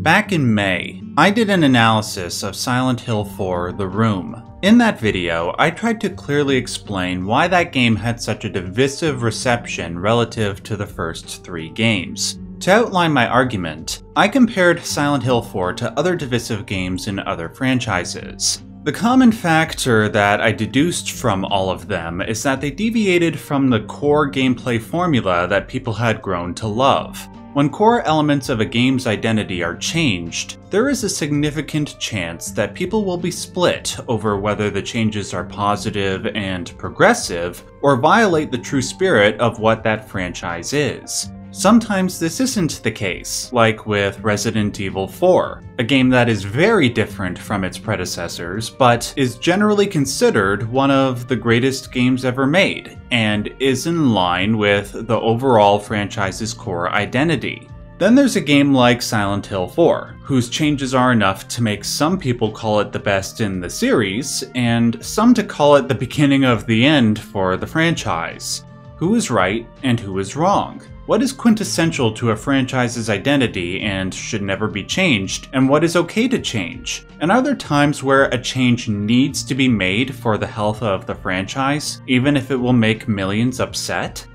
Back in May, I did an analysis of Silent Hill 4 The Room. In that video, I tried to clearly explain why that game had such a divisive reception relative to the first three games. To outline my argument, I compared Silent Hill 4 to other divisive games in other franchises. The common factor that I deduced from all of them is that they deviated from the core gameplay formula that people had grown to love. When core elements of a game's identity are changed, there is a significant chance that people will be split over whether the changes are positive and progressive or violate the true spirit of what that franchise is. Sometimes this isn't the case, like with Resident Evil 4, a game that is very different from its predecessors, but is generally considered one of the greatest games ever made, and is in line with the overall franchise's core identity. Then there's a game like Silent Hill 4, whose changes are enough to make some people call it the best in the series, and some to call it the beginning of the end for the franchise. Who is right and who is wrong? What is quintessential to a franchise's identity and should never be changed, and what is okay to change? And are there times where a change needs to be made for the health of the franchise, even if it will make millions upset?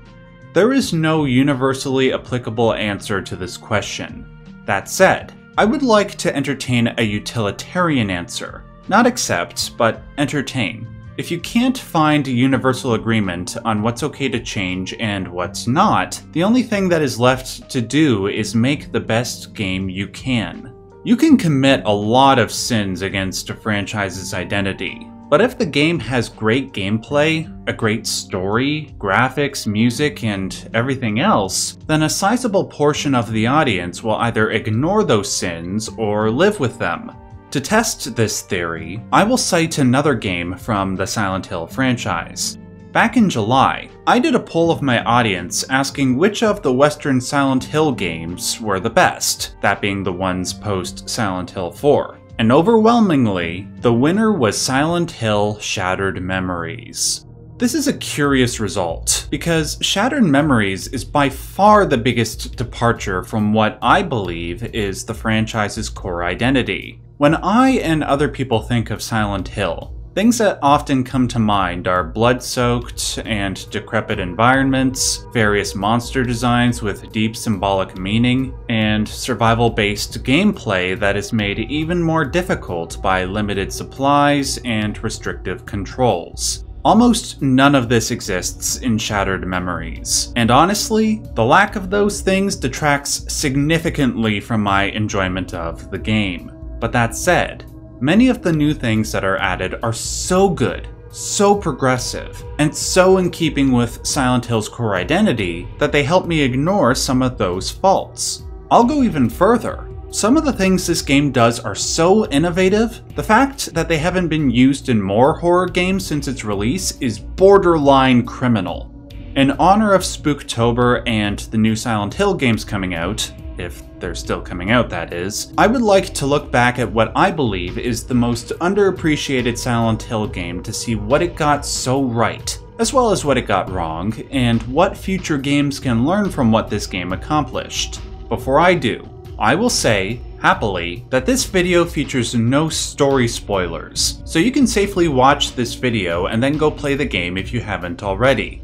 There is no universally applicable answer to this question. That said, I would like to entertain a utilitarian answer. Not accept, but entertain. If you can't find universal agreement on what's okay to change and what's not, the only thing that is left to do is make the best game you can. You can commit a lot of sins against a franchise's identity, but if the game has great gameplay, a great story, graphics, music, and everything else, then a sizable portion of the audience will either ignore those sins or live with them. To test this theory, I will cite another game from the Silent Hill franchise. Back in July, I did a poll of my audience asking which of the Western Silent Hill games were the best, that being the ones post Silent Hill 4. And overwhelmingly, the winner was Silent Hill Shattered Memories. This is a curious result, because Shattered Memories is by far the biggest departure from what I believe is the franchise's core identity. When I and other people think of Silent Hill, things that often come to mind are blood-soaked and decrepit environments, various monster designs with deep symbolic meaning, and survival-based gameplay that is made even more difficult by limited supplies and restrictive controls. Almost none of this exists in Shattered Memories, and honestly, the lack of those things detracts significantly from my enjoyment of the game. But that said, many of the new things that are added are so good, so progressive, and so in keeping with Silent Hill's core identity that they help me ignore some of those faults. I'll go even further. Some of the things this game does are so innovative, the fact that they haven't been used in more horror games since its release is borderline criminal. In honor of Spooktober and the new Silent Hill games coming out, if they're still coming out, that is, I would like to look back at what I believe is the most underappreciated Silent Hill game to see what it got so right, as well as what it got wrong, and what future games can learn from what this game accomplished. Before I do, I will say, happily, that this video features no story spoilers, so you can safely watch this video and then go play the game if you haven't already.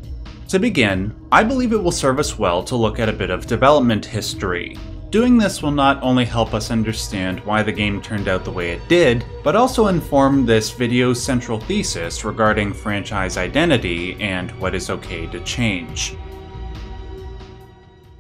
To begin, I believe it will serve us well to look at a bit of development history. Doing this will not only help us understand why the game turned out the way it did, but also inform this video's central thesis regarding franchise identity and what is okay to change.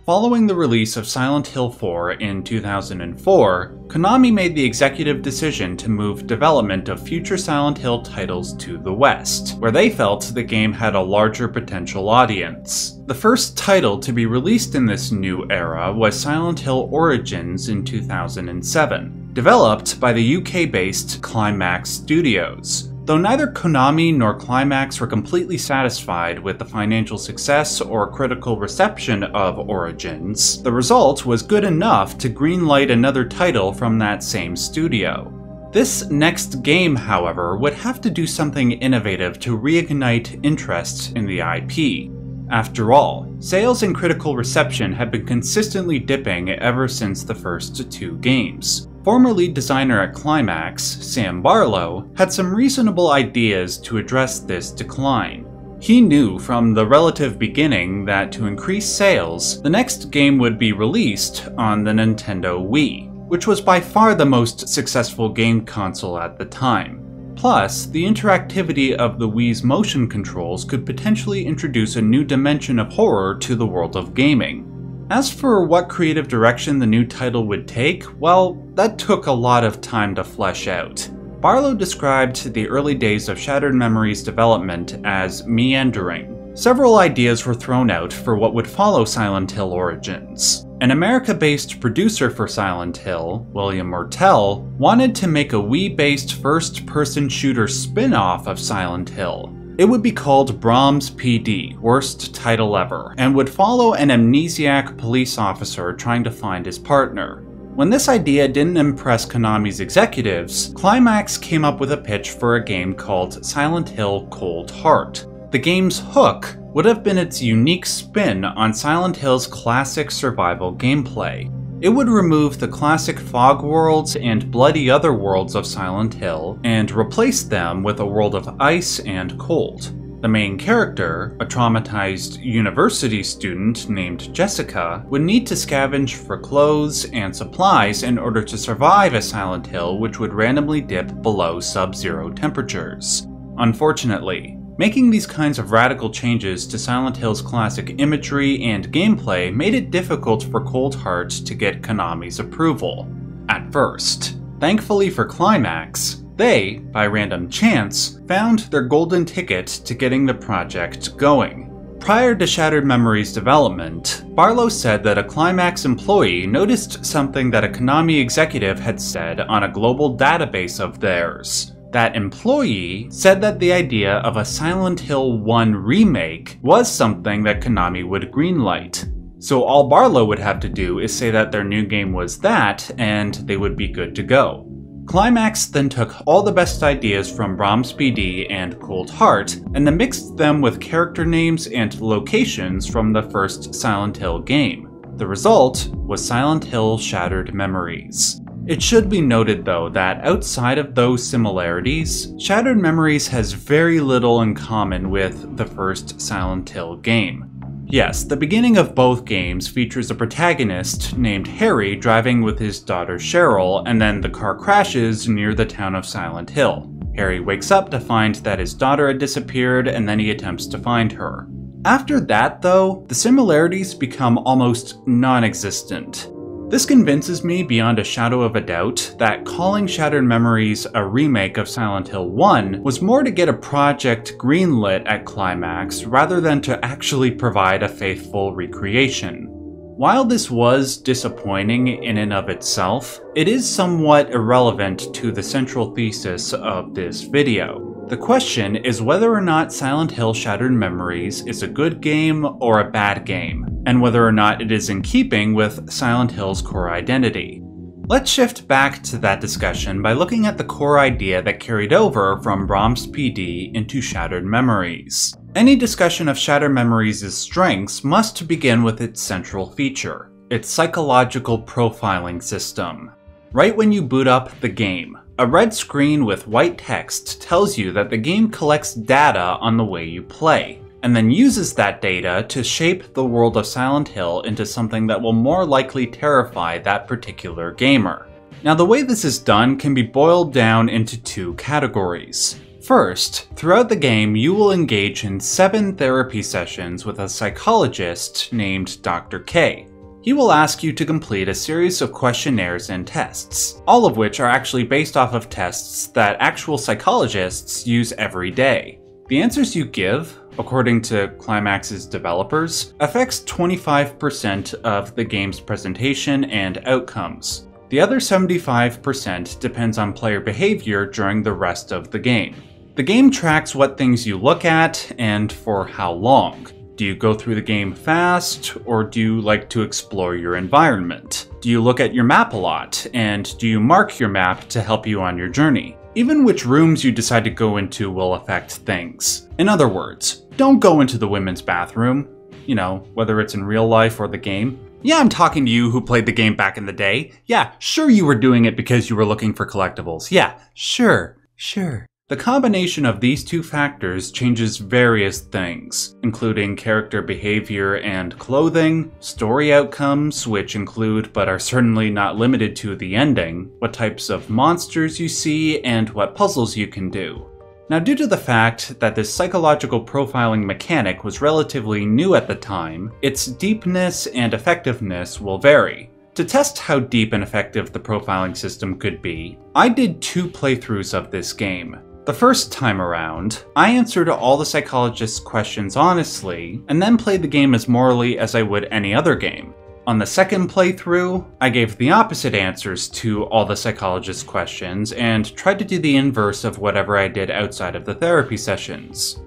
Following the release of Silent Hill 4 in 2004, Konami made the executive decision to move development of future Silent Hill titles to the West, where they felt the game had a larger potential audience. The first title to be released in this new era was Silent Hill Origins in 2007, developed by the UK-based Climax Studios. Though neither Konami nor Climax were completely satisfied with the financial success or critical reception of Origins, the result was good enough to greenlight another title from that same studio. This next game, however, would have to do something innovative to reignite interest in the IP. After all, sales and critical reception had been consistently dipping ever since the first two games. Former lead designer at Climax, Sam Barlow, had some reasonable ideas to address this decline. He knew from the relative beginning that to increase sales, the next game would be released on the Nintendo Wii, which was by far the most successful game console at the time. Plus, the interactivity of the Wii's motion controls could potentially introduce a new dimension of horror to the world of gaming. As for what creative direction the new title would take, well, that took a lot of time to flesh out. Barlow described the early days of Shattered Memories development as meandering. Several ideas were thrown out for what would follow Silent Hill Origins. An America-based producer for Silent Hill, William Mortell, wanted to make a Wii-based first-person shooter spin-off of Silent Hill, it would be called Brahms PD, worst title ever, and would follow an amnesiac police officer trying to find his partner. When this idea didn't impress Konami's executives, Climax came up with a pitch for a game called Silent Hill Cold Heart. The game's hook would have been its unique spin on Silent Hill's classic survival gameplay. It would remove the classic fog worlds and bloody other worlds of Silent Hill and replace them with a world of ice and cold. The main character, a traumatized university student named Jessica, would need to scavenge for clothes and supplies in order to survive a Silent Hill which would randomly dip below sub-zero temperatures. Unfortunately, making these kinds of radical changes to Silent Hill's classic imagery and gameplay made it difficult for Cold Heart to get Konami's approval. At first. Thankfully for Climax, they, by random chance, found their golden ticket to getting the project going. Prior to Shattered Memories development, Barlow said that a Climax employee noticed something that a Konami executive had said on a global database of theirs. That employee said that the idea of a Silent Hill 1 remake was something that Konami would greenlight. So all Barlow would have to do is say that their new game was that, and they would be good to go. Climax then took all the best ideas from Brahms PD and Cold Heart, and then mixed them with character names and locations from the first Silent Hill game. The result was Silent Hill Shattered Memories. It should be noted though that outside of those similarities, Shattered Memories has very little in common with the first Silent Hill game. Yes, the beginning of both games features a protagonist named Harry driving with his daughter Cheryl, and then the car crashes near the town of Silent Hill. Harry wakes up to find that his daughter had disappeared, and then he attempts to find her. After that, though, the similarities become almost non existent. This convinces me beyond a shadow of a doubt that calling Shattered Memories a remake of Silent Hill 1 was more to get a project greenlit at Climax rather than to actually provide a faithful recreation. While this was disappointing in and of itself, it is somewhat irrelevant to the central thesis of this video. The question is whether or not Silent Hill Shattered Memories is a good game or a bad game, and whether or not it is in keeping with Silent Hill's core identity. Let's shift back to that discussion by looking at the core idea that carried over from Brahms PD into Shattered Memories. Any discussion of Shattered Memories' strengths must begin with its central feature, its psychological profiling system. Right when you boot up the game, a red screen with white text tells you that the game collects data on the way you play, and then uses that data to shape the world of Silent Hill into something that will more likely terrify that particular gamer. Now the way this is done can be boiled down into two categories. First, throughout the game you will engage in seven therapy sessions with a psychologist named Dr. K. He will ask you to complete a series of questionnaires and tests, all of which are actually based off of tests that actual psychologists use every day. The answers you give, according to Climax's developers, affects 25% of the game's presentation and outcomes. The other 75% depends on player behavior during the rest of the game. The game tracks what things you look at and for how long. Do you go through the game fast, or do you like to explore your environment? Do you look at your map a lot, and do you mark your map to help you on your journey? Even which rooms you decide to go into will affect things. In other words, don't go into the women's bathroom. you know, whether it's in real life or the game. Yeah, I'm talking to you who played the game back in the day. Yeah, sure you were doing it because you were looking for collectibles. Yeah, sure, sure. The combination of these two factors changes various things, including character behavior and clothing, story outcomes, which include but are certainly not limited to the ending, what types of monsters you see, and what puzzles you can do. Now, due to the fact that this psychological profiling mechanic was relatively new at the time, its deepness and effectiveness will vary. To test how deep and effective the profiling system could be, I did two playthroughs of this game. The first time around, I answered all the psychologist's questions honestly, and then played the game as morally as I would any other game. On the second playthrough, I gave the opposite answers to all the psychologist's questions and tried to do the inverse of whatever I did outside of the therapy sessions.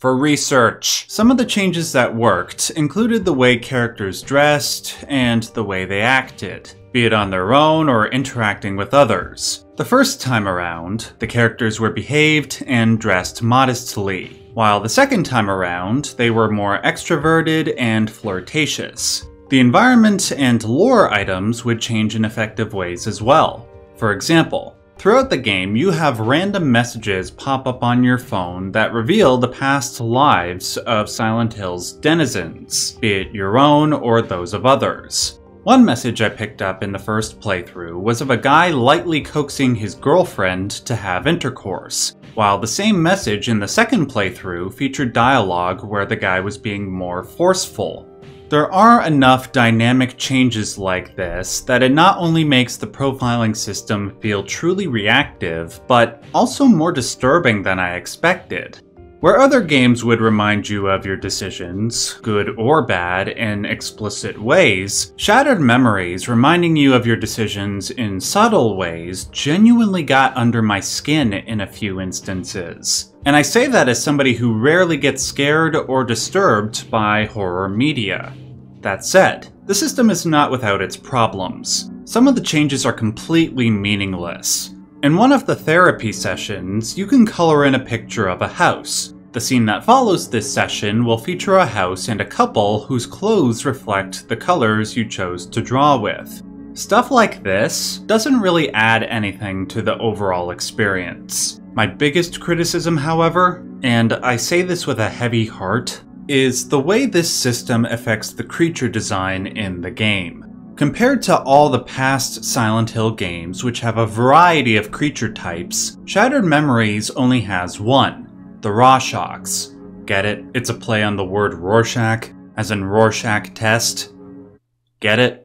For research, some of the changes that worked included the way characters dressed and the way they acted, be it on their own or interacting with others. The first time around, the characters were behaved and dressed modestly, while the second time around, they were more extroverted and flirtatious. The environment and lore items would change in effective ways as well. For example, throughout the game you have random messages pop up on your phone that reveal the past lives of Silent Hill's denizens, be it your own or those of others. One message I picked up in the first playthrough was of a guy lightly coaxing his girlfriend to have intercourse, while the same message in the second playthrough featured dialogue where the guy was being more forceful. There are enough dynamic changes like this that it not only makes the profiling system feel truly reactive, but also more disturbing than I expected. Where other games would remind you of your decisions, good or bad, in explicit ways, Shattered Memories reminding you of your decisions in subtle ways genuinely got under my skin in a few instances. And I say that as somebody who rarely gets scared or disturbed by horror media. That said, the system is not without its problems. Some of the changes are completely meaningless. In one of the therapy sessions, you can color in a picture of a house. The scene that follows this session will feature a house and a couple whose clothes reflect the colors you chose to draw with. Stuff like this doesn't really add anything to the overall experience. My biggest criticism, however, and I say this with a heavy heart, is the way this system affects the creature design in the game. Compared to all the past Silent Hill games, which have a variety of creature types, Shattered Memories only has one, the Raw Shocks. Get it? It's a play on the word Rorschach, as in Rorschach test. Get it?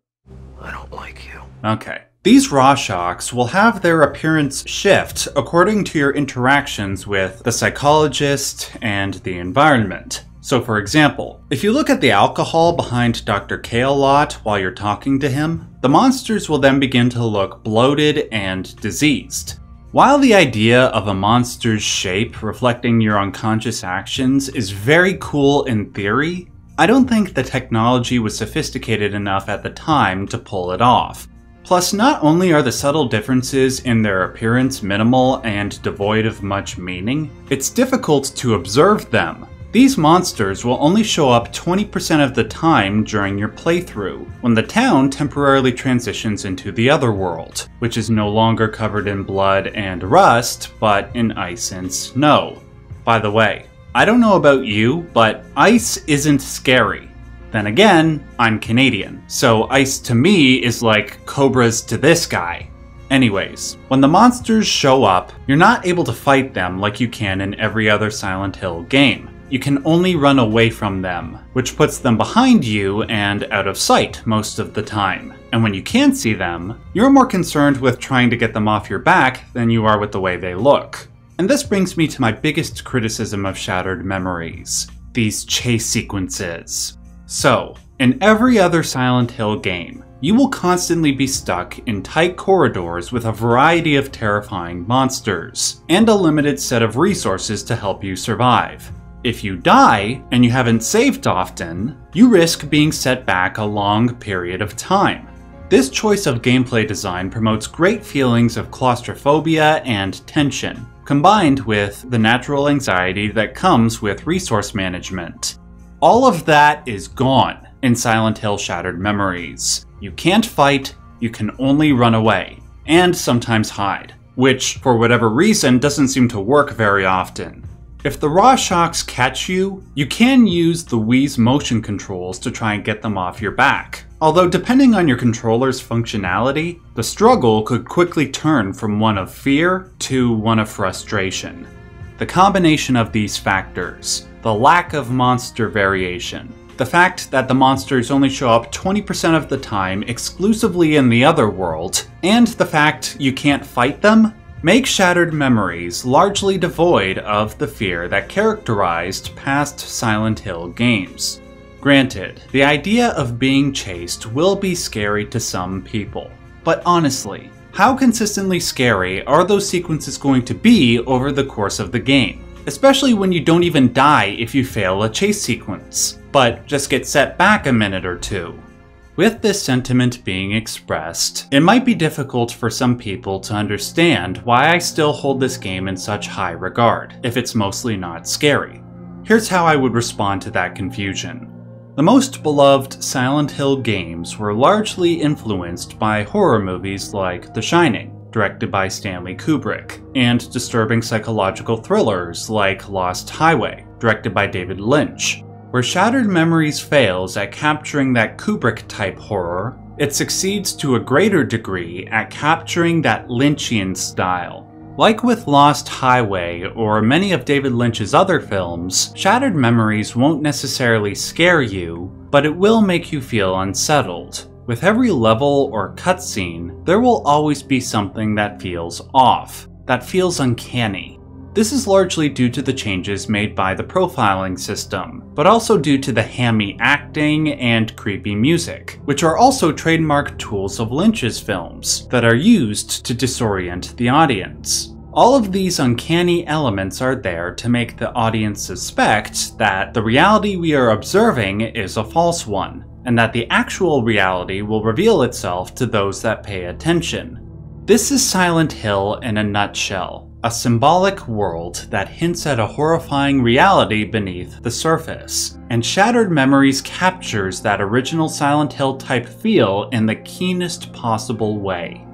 I don't like you. Okay. These Raw Shocks will have their appearance shift according to your interactions with the psychologist and the environment. So for example, if you look at the alcohol behind Dr. K a lot while you're talking to him, the monsters will then begin to look bloated and diseased. While the idea of a monster's shape reflecting your unconscious actions is very cool in theory, I don't think the technology was sophisticated enough at the time to pull it off. Plus, not only are the subtle differences in their appearance minimal and devoid of much meaning, it's difficult to observe them, these monsters will only show up 20% of the time during your playthrough, when the town temporarily transitions into the other world, which is no longer covered in blood and rust, but in ice and snow. By the way, I don't know about you, but ice isn't scary. Then again, I'm Canadian, so ice to me is like cobras to this guy. Anyways, when the monsters show up, you're not able to fight them like you can in every other Silent Hill game you can only run away from them, which puts them behind you and out of sight most of the time. And when you can see them, you're more concerned with trying to get them off your back than you are with the way they look. And this brings me to my biggest criticism of Shattered Memories these chase sequences. So, in every other Silent Hill game, you will constantly be stuck in tight corridors with a variety of terrifying monsters, and a limited set of resources to help you survive. If you die, and you haven't saved often, you risk being set back a long period of time. This choice of gameplay design promotes great feelings of claustrophobia and tension, combined with the natural anxiety that comes with resource management. All of that is gone in Silent Hill Shattered Memories. You can't fight, you can only run away, and sometimes hide, which, for whatever reason, doesn't seem to work very often. If the raw shocks catch you, you can use the Wii's motion controls to try and get them off your back. Although depending on your controller's functionality, the struggle could quickly turn from one of fear to one of frustration. The combination of these factors, the lack of monster variation, the fact that the monsters only show up 20% of the time exclusively in the other world, and the fact you can't fight them make Shattered Memories largely devoid of the fear that characterized past Silent Hill games. Granted, the idea of being chased will be scary to some people, but honestly, how consistently scary are those sequences going to be over the course of the game? Especially when you don't even die if you fail a chase sequence, but just get set back a minute or two. With this sentiment being expressed, it might be difficult for some people to understand why I still hold this game in such high regard, if it's mostly not scary. Here's how I would respond to that confusion. The most beloved Silent Hill games were largely influenced by horror movies like The Shining, directed by Stanley Kubrick, and disturbing psychological thrillers like Lost Highway, directed by David Lynch, where Shattered Memories fails at capturing that Kubrick type horror, it succeeds to a greater degree at capturing that Lynchian style. Like with Lost Highway or many of David Lynch's other films, Shattered Memories won't necessarily scare you, but it will make you feel unsettled. With every level or cutscene, there will always be something that feels off, that feels uncanny. This is largely due to the changes made by the profiling system, but also due to the hammy acting and creepy music, which are also trademark tools of Lynch's films that are used to disorient the audience. All of these uncanny elements are there to make the audience suspect that the reality we are observing is a false one, and that the actual reality will reveal itself to those that pay attention. This is Silent Hill in a nutshell a symbolic world that hints at a horrifying reality beneath the surface, and Shattered Memories captures that original Silent Hill type feel in the keenest possible way.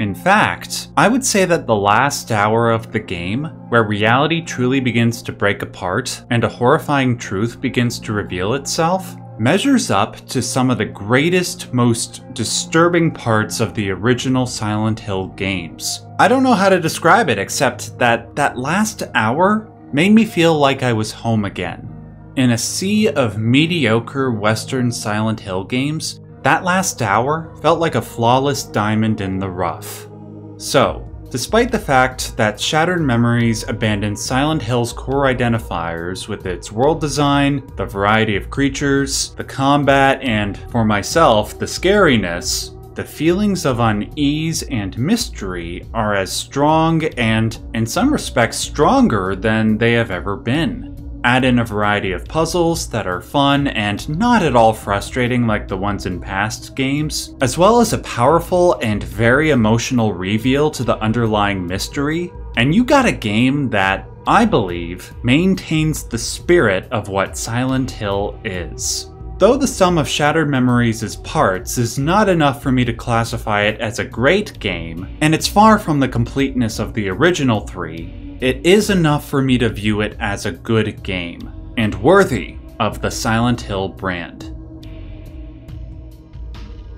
In fact, I would say that the last hour of the game, where reality truly begins to break apart and a horrifying truth begins to reveal itself, measures up to some of the greatest, most disturbing parts of the original Silent Hill games. I don't know how to describe it except that that last hour made me feel like I was home again. In a sea of mediocre Western Silent Hill games, that last hour felt like a flawless diamond in the rough. So, Despite the fact that Shattered Memories abandoned Silent Hill's core identifiers with its world design, the variety of creatures, the combat, and, for myself, the scariness, the feelings of unease and mystery are as strong and, in some respects, stronger than they have ever been. Add in a variety of puzzles that are fun and not at all frustrating like the ones in past games, as well as a powerful and very emotional reveal to the underlying mystery, and you got a game that, I believe, maintains the spirit of what Silent Hill is. Though the sum of Shattered Memories' parts is not enough for me to classify it as a great game, and it's far from the completeness of the original three, it is enough for me to view it as a good game, and worthy of the Silent Hill brand.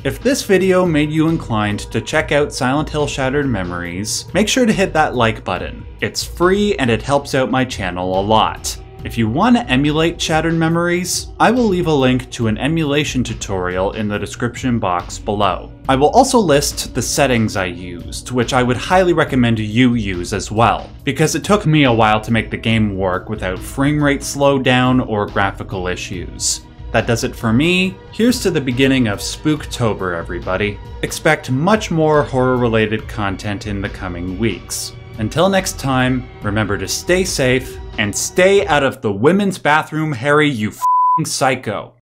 If this video made you inclined to check out Silent Hill Shattered Memories, make sure to hit that like button. It's free and it helps out my channel a lot. If you want to emulate Shattered Memories, I will leave a link to an emulation tutorial in the description box below. I will also list the settings I used, which I would highly recommend you use as well, because it took me a while to make the game work without frame rate slowdown or graphical issues. That does it for me. Here's to the beginning of Spooktober, everybody. Expect much more horror-related content in the coming weeks. Until next time, remember to stay safe and stay out of the women's bathroom, Harry, you psycho.